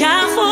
uchafu